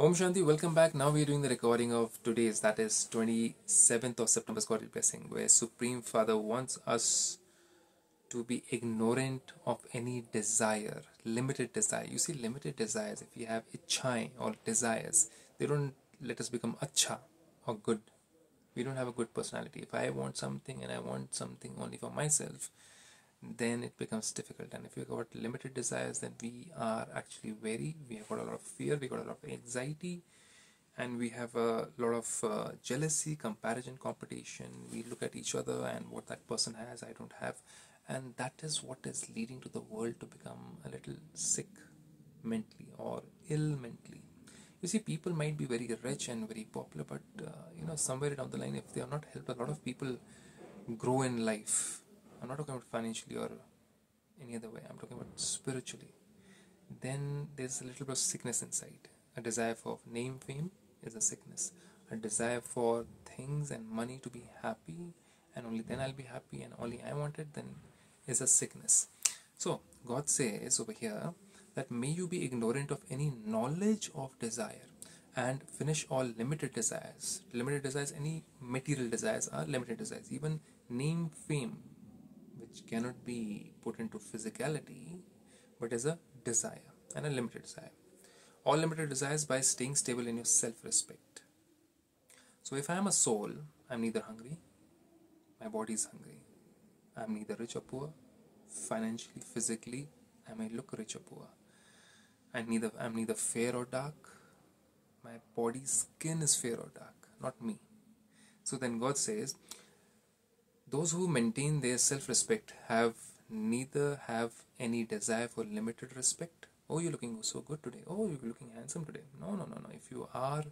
Om Shanti, welcome back. Now we're doing the recording of today's, that is 27th of September's Godly Blessing, where Supreme Father wants us to be ignorant of any desire, limited desire. You see, limited desires, if you have ichai or desires, they don't let us become acha or good. We don't have a good personality. If I want something and I want something only for myself, then it becomes difficult. And if you've got limited desires, then we are actually very, we have got a lot of fear, we got a lot of anxiety, and we have a lot of uh, jealousy, comparison, competition. We look at each other and what that person has, I don't have. And that is what is leading to the world to become a little sick mentally or ill mentally. You see, people might be very rich and very popular, but uh, you know, somewhere down the line, if they are not helped, a lot of people grow in life I'm not talking about financially or any other way, I'm talking about spiritually. Then there's a little bit of sickness inside. A desire for name, fame is a sickness. A desire for things and money to be happy, and only then I'll be happy, and only I want it, then is a sickness. So, God says over here that may you be ignorant of any knowledge of desire and finish all limited desires. Limited desires, any material desires are limited desires. Even name, fame, which cannot be put into physicality but is a desire and a limited desire. All limited desires by staying stable in your self respect. So, if I am a soul, I am neither hungry, my body is hungry. I am neither rich or poor, financially, physically, I may look rich or poor. I am neither I am neither fair or dark. My body's skin is fair or dark, not me. So then God says, those who maintain their self-respect have neither have any desire for limited respect. Oh, you're looking so good today. Oh, you're looking handsome today. No, no, no, no. If you are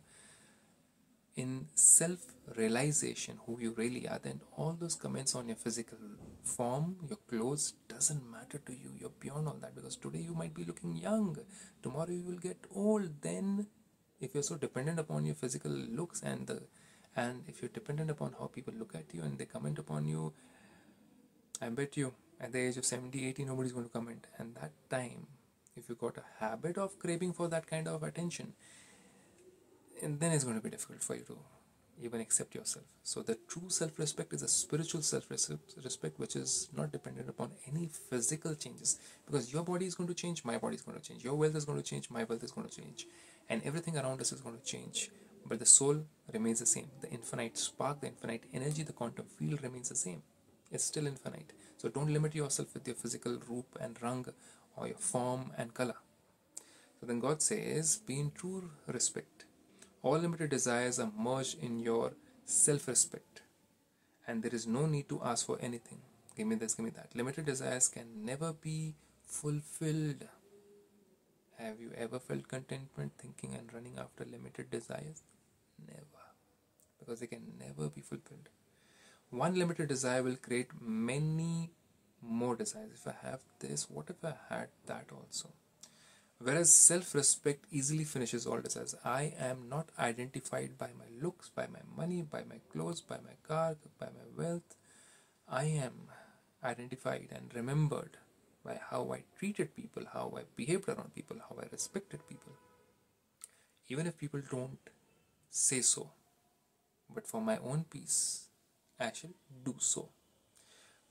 in self-realization who you really are, then all those comments on your physical form, your clothes, doesn't matter to you. You're beyond all that because today you might be looking young. Tomorrow you will get old. Then, if you're so dependent upon your physical looks and the and if you're dependent upon how people look at you and they comment upon you i bet you at the age of 70 80 nobody's going to comment. And that time if you got a habit of craving for that kind of attention then it's going to be difficult for you to even accept yourself. So the true self-respect is a spiritual self-respect which is not dependent upon any physical changes. Because your body is going to change my body is going to change. Your wealth is going to change my wealth is going to change. And everything around us is going to change but the soul remains the same. The infinite spark, the infinite energy, the quantum field remains the same. It's still infinite. So don't limit yourself with your physical roop and rang or your form and color. So then God says, be in true respect. All limited desires are merged in your self respect. And there is no need to ask for anything. Give me this, give me that. Limited desires can never be fulfilled. Have you ever felt contentment thinking and running after limited desires? Never. Because they can never be fulfilled. One limited desire will create many more desires. If I have this, what if I had that also? Whereas self respect easily finishes all desires. I am not identified by my looks, by my money, by my clothes, by my car, by my wealth. I am identified and remembered by how I treated people, how I behaved around people, how I respected people. Even if people don't say so. But for my own peace, I shall do so.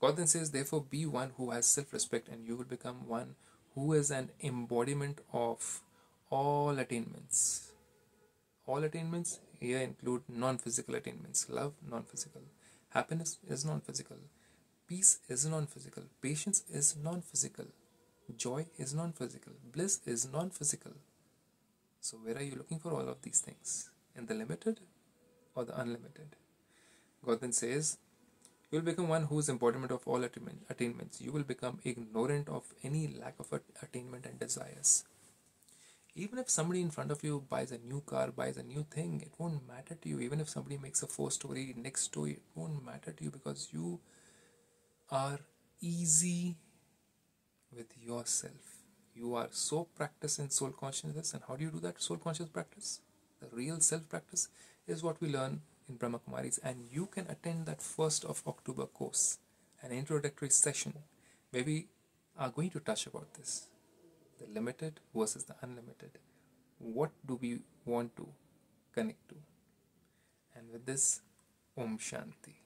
God then says, Therefore, be one who has self respect, and you will become one who is an embodiment of all attainments. All attainments here include non physical attainments love, non physical. Happiness is non physical. Peace is non physical. Patience is non physical. Joy is non physical. Bliss is non physical. So, where are you looking for all of these things? In the limited or the unlimited. God then says, You will become one who is embodiment of all attainments. You will become ignorant of any lack of attainment and desires. Even if somebody in front of you buys a new car, buys a new thing, it won't matter to you. Even if somebody makes a four story next story, it won't matter to you because you are easy with yourself. You are so practiced in soul consciousness. And how do you do that soul conscious practice? The real self practice is what we learn in Brahma Kumaris, and you can attend that 1st of October course, an introductory session where we are going to touch about this the limited versus the unlimited, what do we want to connect to. And with this, Om Shanti.